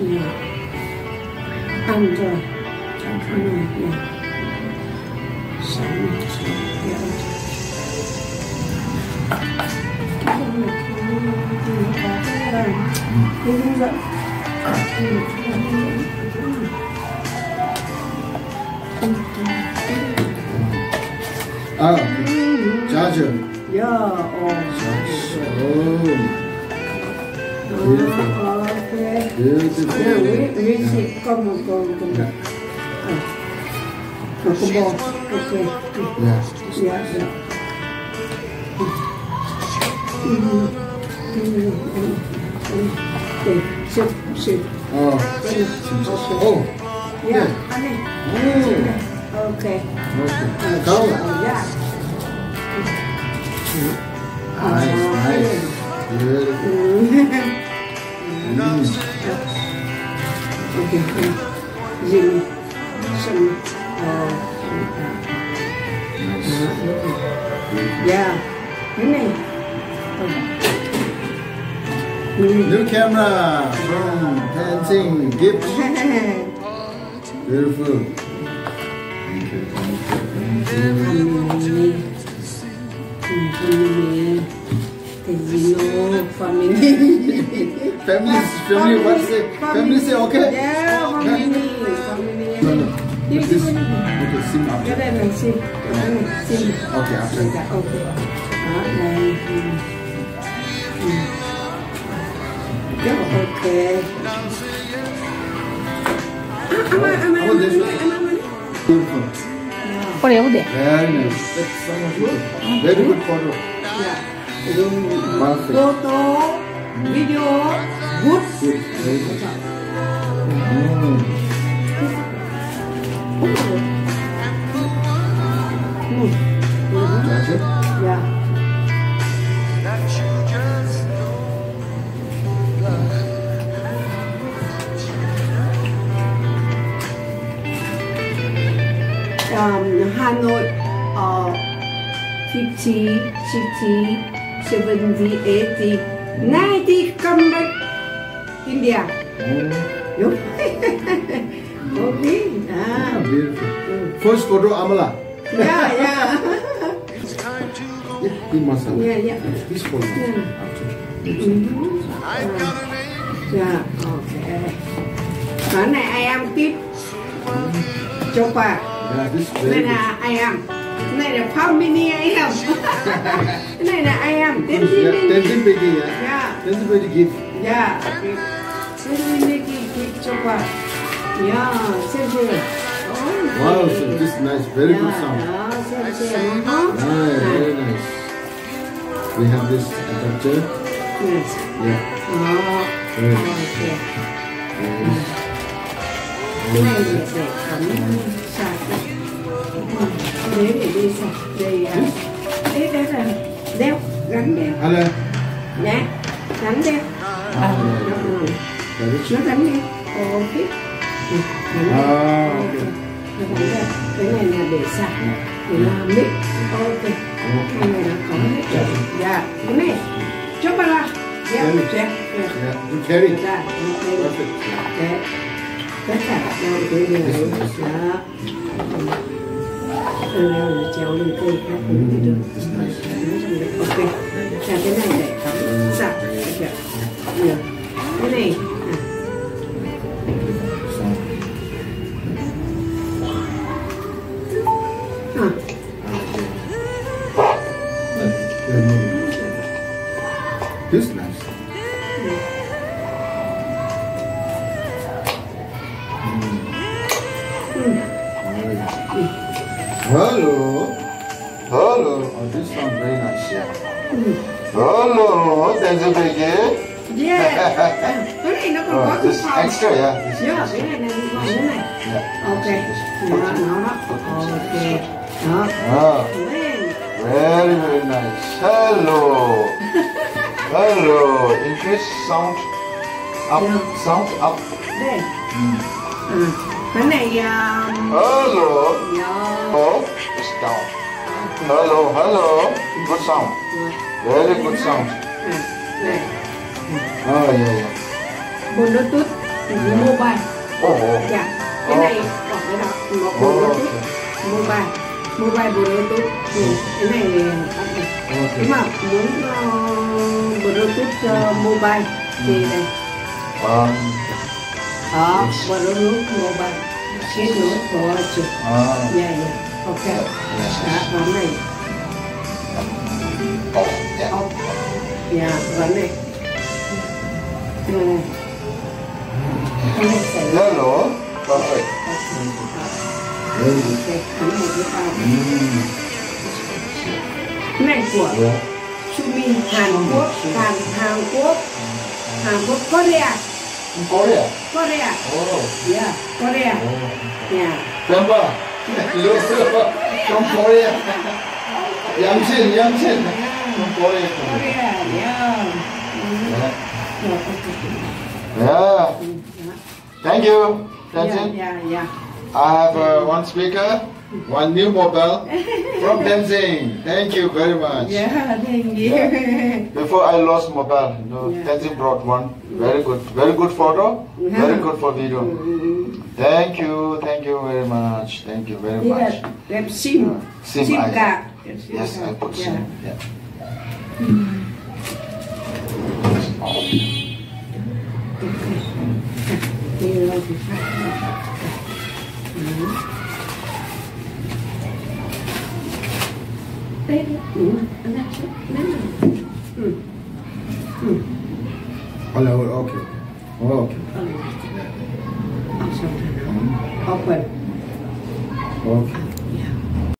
네. 안 좋아. 안 좋아. 네. 아, 자주. 야, 어. 자주. 오. 어. 어. 어. Lucy como con... con yeah. ah. Como vos, ok. Yeah. Yeah, yeah. Y, y, y, sí, sí. Oh. Sí. Oh. Yeah. yeah. I mean, oh. Okay. Okay. okay. Go. Oh, yeah. Nice, nice. Good. Okay. Jimmy. Some. Oh. Nice. Yeah. Này. Mhm. New camera from Tenzin Gift. Beautiful. Thank you, thank you, thank you. Family. Casino. Family. Family, family, what's it? Family say okay? Yeah, Okay. family. Family. No, no. But this, okay, sim Cái after. này mình xin. Cái này xin. Okay, after. Dạ, ok. Đó, này. Ừ. Ừ. Rất là ok. À, ama, ama, Oh, ama, this ama, one. ama, ama. Beautiful. có đéo để Very nice. That's so much good. Very good photo. Dạ. Rồi, Perfect. Photo, video, good. Good. Very good. Mm. Ừ. Ừ. That's it. Dạ. Um, Hanoi, uh, 50, 60, 70, 80, India. Hmm. Yup. Ah. ah First photo Amala. Yeah, yeah. Ya, ya. This one. Yeah. Ya. Ayam tip? Hmm. Coba. Yeah, this ayam? Là I am. Cái này là family I am. Cái này là I am. Tiến Yeah. Tenzin Palkyi, yeah. Dạ, Tenzin gift. dạ. Tiến sĩ Linh tiếp cho quà. Dạ, xem chưa? Wow, so this is nice. Very good sound. Đó, xem chưa? Nice, very nice. We have this adapter. Yes. Yeah. Đó. Very Ok. nice. Cái này để để cắm sạc đây. thế dạ, để đi sạch đây à thế là đeo gắn đeo à lên dạ gắn đeo à nó gắn đeo ờ, ok à ok cái này là để sạch để làm mix ờ, ok cái này nó có hết dạ. dạ cái này cho bà là Yeah, you check. Yeah. yeah, you carry. Yeah, you carry. Perfect. Yeah. Tất cả đeo, đều đều. Yeah. Dạ leo là trèo lên cây khác cũng đi được This is nice. ok là cái này để cắm sạc được Được. cái này à, Sound. à, This is. Hello. Hello. Oh, this sounds very nice. Yeah. Hello. There's a big yeah cái này nó còn có Oh, this phòng extra, yeah. This yeah cái này là dự phòng thế này Yeah. ok nó nó đó ok đó Ah, very, very nice. Hello. Hello. Increase sound up. Yeah. Sound up. đây à, hmm. Cái này um, Hello. yeah. Oh, it's down. Hello, hello. Good sound. Very good sound. À, đây Oh, yeah, yeah. Bluetooth mobile Oh, dạ cái này gọi cái đó một oh, okay. mobile mobile bluetooth ừ. cái này này Okay. nếu mà muốn uh, bluetooth uh, mobile thì đây Um, 아, 뭐로로 뭐봐. 제도 도와줘. 아. 예, 예. 오케이. 나 원해. này, 야, 원해. Dạ, này, ừ. 헬로. 원해. này, của Chu Minh Hàn Quốc, Hàn Hàn Quốc, Hàn Quốc Korea In Korea. Korea Oh. yeah Korea Oh. yeah. Look from Korea. Yamchin, Yamchin. From Korea. Korea yeah Yeah. Yeah. Thank you. yeah. That's yeah it. yeah yeah I have uh, one speaker, one new mobile from Tenzin. Thank you very much. yeah thank you Yeah. Before I lost mobile, no, Yeah. Tenzin brought one. Very good. Very good photo. Very good for video. Thank you. Thank you very much. Thank you very much. đẹp sim Sim, sim card Yes, I put yeah. some. Yeah. Hello. Okay. Oh, okay. Ờ. Ờ, xong rồi. Ờ, quên. Okay.